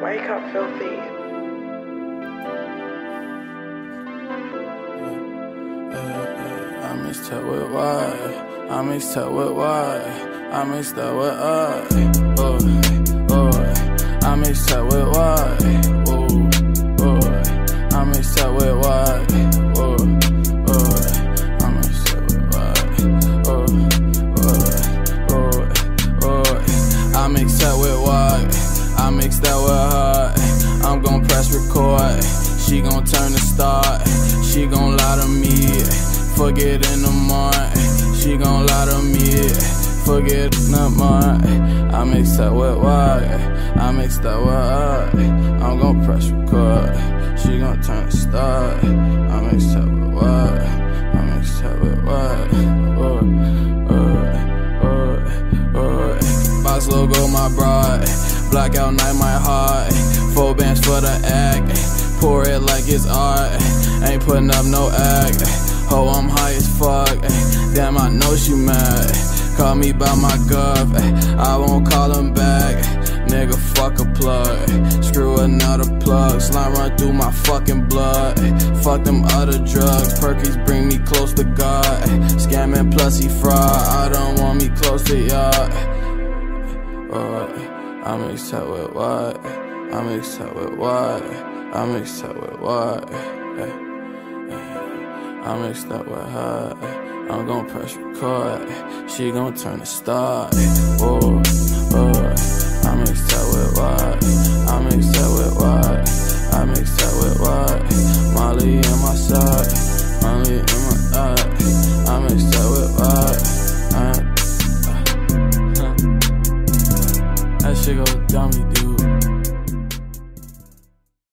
Wake up, F1lthy. I mixed up with why? I mixed up with why? I mixed up with I. Oh, oh. I mixed up with I mixed that with her. Eh. I'm gon' press record. Eh. She gon' turn to start. Eh. She gon' lie to me. Forget in the morning. She gon' lie to me. Forget in the morning. I mixed that with why? I mixed that with her. I'm gon' press record. She gon' turn to start. I mixed that with why? I mixed that with why? Oh, oh, oh, oh. Box logo, my bride. Blackout night, my heart. Eh. Four bands for the act. Eh. Pour it like it's art. Eh. Ain't putting up no act. Oh, I'm high as fuck. Damn, I know she mad. Call me by my gov. I won't call him back. Nigga, fuck a plug. Screw another plug. Slime run through my fucking blood. Fuck them other drugs. Perkies bring me close to God. Scamming plus he fraud. I don't want me close to y'all. Oh, uh, I mixed up with what? I mixed up with what? I mixed up with what? I'm mixed up with her. I'm gon' press record. She gon' turn to star. Oh, oh. I mixed up with what? I mixed up with what? I mixed up with what? Molly in my side. Molly in my side. big old dummy, dude.